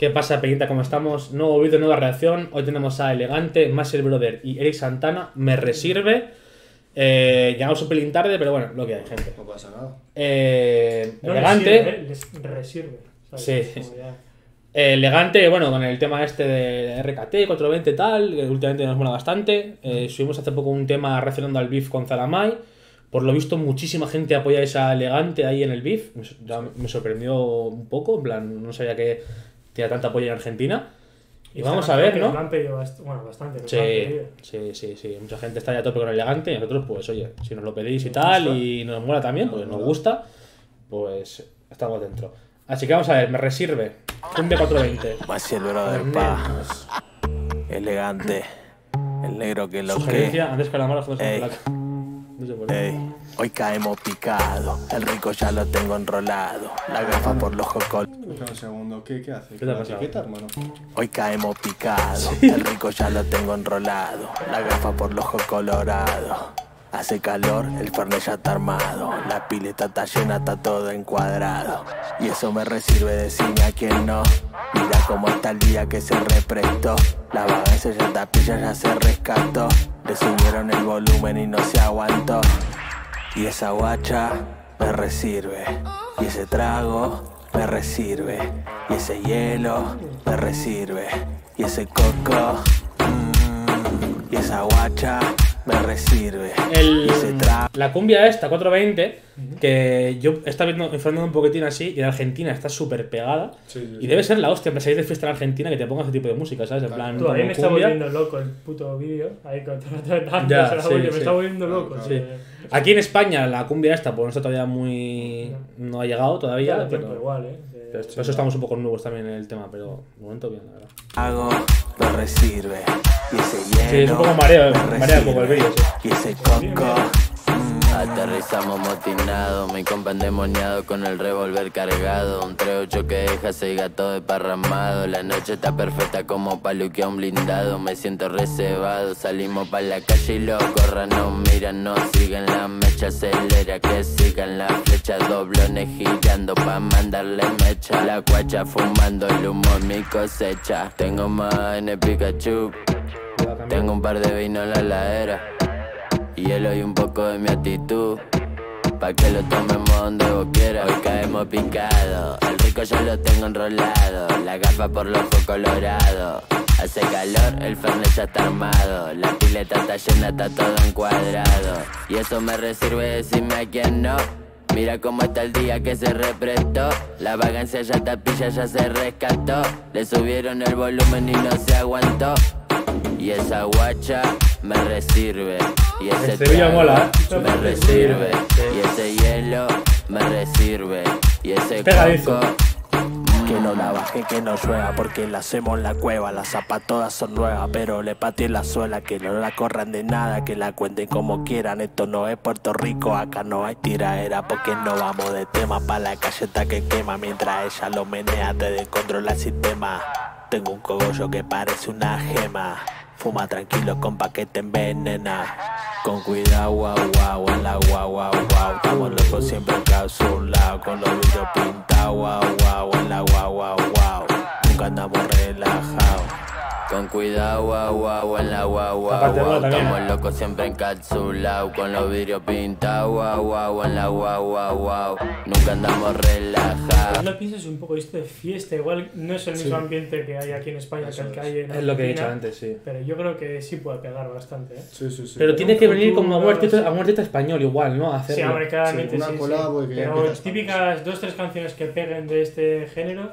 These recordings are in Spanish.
¿Qué pasa, Peñita? ¿Cómo estamos? Nuevo vídeo, nueva reacción. Hoy tenemos a Elegante, Master Brother y Eric Santana. Me resirve. Eh, llegamos un pelín tarde, pero bueno, lo que hay, gente. No pasa nada. Eh, No elegante. les sirve, les resirve. ¿sabes? Sí. Eh, elegante, bueno, con el tema este de RKT, 420 y tal, que últimamente nos mola bastante. Eh, subimos hace poco un tema reaccionando al beef con Zalamay. Por lo visto, muchísima gente apoya esa elegante ahí en el beef. Me, me sorprendió un poco, en plan, no sabía que tenía tanto apoyo en Argentina. Y vamos a ver, ¿no? Lo han pedido bast- bueno, bastante. Sí, pedido. sí, sí, sí. Mucha gente está ya a tope con el elegante y nosotros, pues, oye, si nos lo pedís y tal gusta. y nos mola también, pues Nos gusta, pues estamos dentro. Así que vamos a ver, me resirve. Un B420. Más el brother pa. Elegante. El negro que lo que. Sugerencia, Andrés Calamaro, en Ey. placa. No sé por qué. Ey, hoy caemos picado. El rico ya lo tengo enrolado. La gafa por los jocol. Espera un segundo, ¿qué, qué hace? ¿Qué. Hoy caemos picado. El rico ya lo tengo enrolado. La gafa por los ojos colorados. Hace calor, el fernet ya está armado. La pileta está llena, está todo encuadrado. Y eso me resirve decirme a quien no. Mira cómo está el día que se represtó. La vagancia ya está pilla, ya se rescató. El volumen y no se aguantó. Y esa guacha me resirve. Y ese trago me resirve. Y ese hielo me resirve. Y ese coco. mm, y esa guacha me resirve. El- la cumbia esta, 420, que yo estaba viendo, informando un poquitín así, y en Argentina está súper pegada. Sí, sí, y sí. debe ser la hostia, empezáis de fiesta en Argentina que te pongas ese tipo de música, ¿sabes? En plan, Tú, a mí me está volviendo loco el puto vídeo. Ahí con. Ya, se la sí, voy- sí. Me está volviendo loco. claro. sí. Aquí en España la cumbia esta, pues no está todavía muy. No ha llegado todavía. Pero, tiempo igual, ¿eh? Pero por eso estamos un poco nuevos también en el tema, pero de momento bien, la verdad. Hago, me resirve. Y ese hielo. Sí, es un poco mareo, marea un poco el vídeo, sí. Y ese coco. Aterrizamos motinados, mi compa endemoniado con el revólver cargado. Un 3-8 que deja seis gatos desparramados. La noche está perfecta como paluquea un blindado. Me siento reservado, salimos pa' la calle y los corran nos miran, nos siguen la mecha, acelera que sigan la flecha, doblones girando pa' mandarle mecha. La cuacha fumando el humo en mi cosecha. Tengo más en el Pikachu, tengo un par de vino en la ladera. Hielo y un poco de mi actitud. Pa' que lo tomemos donde vos quieras. Hoy caemos picado. El rico ya lo tengo enrolado. La gafa por los ojos colorados. Hace calor, el fernet ya está armado. La pileta está llena, está todo encuadrado. Y eso me resirve decirme a quién no. Mira cómo está el día que se represtó. La vagancia ya está pilla, ya se rescató. Le subieron el volumen y no se aguantó. Y esa guacha me resirve. Y ese trago mola, ¿eh? me resirve. Y ese hielo me resirve. Y ese coco Que no la baje, que no llueva, porque la hacemos en la cueva. Las zapas todas son nuevas, pero le pateé la suela. Que no la corran de nada, que la cuenten como quieran. Esto no es Puerto Rico, acá no hay tiraera, porque no vamos de tema. Pa' la calleta que quema, mientras ella lo menea, te descontrola el sistema. Tengo un cogollo que parece una gema. Fuma tranquilo, compa, que te envenena. Con cuidado, guau, guau, en la guau, guau, guau. Estamos locos siempre encapsulados, con los vidrios pintados, guau, guau, en la guau, guau, guau. Nunca andamos relajados. Con cuidado, guau, guau, en la guau, guau, Estamos locos siempre encapsulados, con los vidrios pintados, guau, guau, en la guau, guau, guau. Nunca andamos relajados. No pienses un poco esto de fiesta, igual no es el mismo ambiente que hay aquí en España que el que hay en Es lo que he dicho antes, sí. Pero yo creo que sí puede pegar bastante, ¿eh? Sí, sí, sí. Pero tiene un que venir como artista, sí. algún artista español igual, ¿no? A Sí, hacerlo. hombre, claramente Sí, una sí, sí. Pero típicas dos tres canciones que peguen de este género,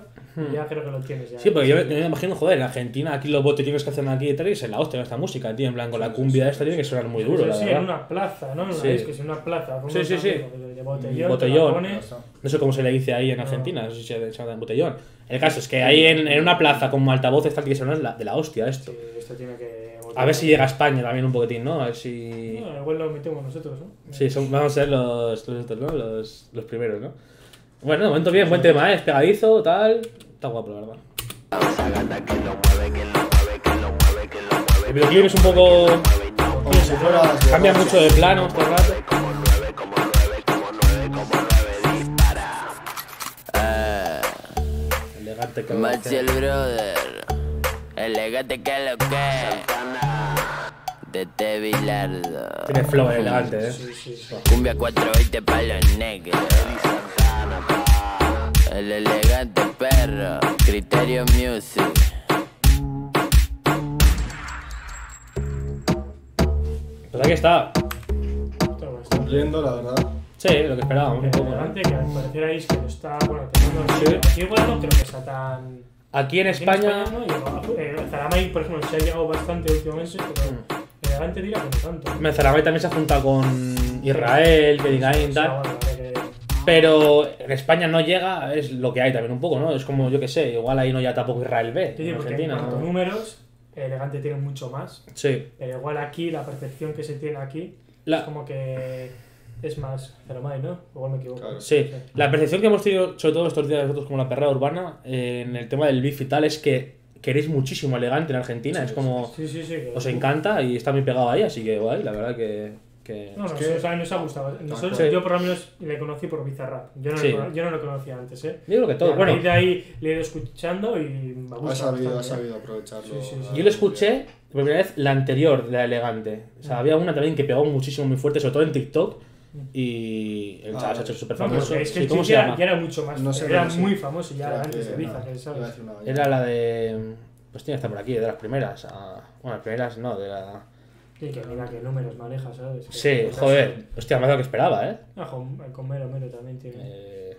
ya creo que lo tienes ya. Hmm. Sí, porque yo, yo me imagino, joder, en Argentina, aquí los botellines que hacen aquí y tal, y es la hostia esta música, tío. En plan, con la cumbia esta tiene que sonar muy duro, la sí, en una plaza, ¿no? En una Sí. disco, en una plaza. Sí, sí, sí. amigos De, botellón, Botellón. No sé cómo se le dice ahí en Argentina, no sé si se llama botellón. El caso es que ahí en, en una plaza con altavoces tal, tiene que sonar de la hostia esto. Sí, esto tiene que. A ver si llega a España también un poquitín, ¿no? A ver si. No, igual lo metemos nosotros, ¿no? Sí, son- vamos a ser los, los, ¿no? los, los primeros, ¿no? Bueno, de momento bien, buen tema, ¿eh? Es pegadizo, tal. Está guapo, la verdad. El videoclip es un poco. Como si Cambia mucho de plano todo el rato. Elegante que brother, elegante que lo que. De T Bilardo. Tiene flow elegante, eh. Sí, sí, sí. Cumbia 420 pa' los negros. El elegante perro, Criterio Music. Pues aquí está. Está. Cumpliendo, la verdad. Sí, lo que esperábamos un poco. ¿no? Elegante, que al parecer ahí es que lo está, bueno, teniendo Sí. Aquí igual no creo que sea tan... Aquí en aquí España. no, y eh, Zaramay, por ejemplo, se ha llegado bastante últimamente, pero Mm. elegante diría que no tanto. Menzaramay también se ha juntado con Israel, que diga y Sí, tal. bueno, Pero en España no llega, es lo que hay también un poco, ¿no? Es como, yo que sé, igual ahí no ya tampoco Israel B. Sí, sí, en porque en Argentina. cuanto números, elegante tiene mucho más. Sí. Pero igual aquí, la percepción que se tiene aquí, La- es como que es más Zaramay, ¿no? Igual me equivoco. Claro. Sí, la percepción que hemos tenido, sobre todo estos días nosotros como la perra urbana, eh, en el tema del beef y tal, es que queréis muchísimo elegante en Argentina. es como, Sí, sí, sí. os encanta y está muy pegado ahí, así que guay, la verdad que. Que- No, no, que- o sea, nos ha gustado. Nosotros, Sí. Yo por lo menos le conocí por Bizarrap. Yo no, Sí. lo, yo no lo conocía antes, ¿eh? Yo creo que todo. a Bueno, de ahí le he ido escuchando y me Ha gusta. sabido, ha bastante, sabido aprovecharlo. Sí, sí, sí. yo lo escuché por primera vez la anterior, la elegante. O sea, había una también que pegó muchísimo, muy fuerte, sobre todo en TikTok. Y el Ah, chaval se ha hecho súper No, famoso. es que Sí, el ¿Cómo se ya, llama? ya era mucho más. No sé, era muy famoso ya Claro, antes que- de Biza, nada, que iba a ¿sabes? Era la de. Pues tiene que estar por aquí, de las primeras. ah, Bueno, las primeras no, de la. Y que mira qué números maneja, ¿sabes? Que- Sí, joder. Hostia, más de lo que esperaba, ¿eh? Ah, con, Mero Mero también tiene. Eh,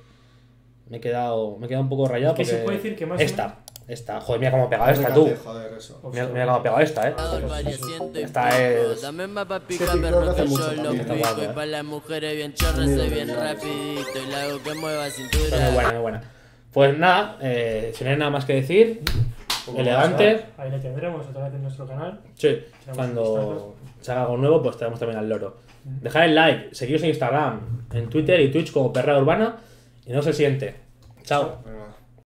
me he quedado me he quedado un poco rayado que se puede decir que más esta esta joder mira cómo ha pegado esta tú Joder, eso. Hostia. mira, mira cómo ha pegado esta eh Esta es- Dame más pa' Sí, picar, perro que yo lo pico. Y eh. pa' las mujeres bien chorras, soy bien rapidito. Y la hago que mueva Está muy cintura. buena muy buena pues nada eh, si no hay nada más que decir elegante Ahí le tendremos otra vez en nuestro canal. sí cuando se haga algo nuevo pues tenemos también al loro. Dejad el like seguiros en Instagram en Twitter y Twitch como perra urbana y nos vemos el siguiente. Chao.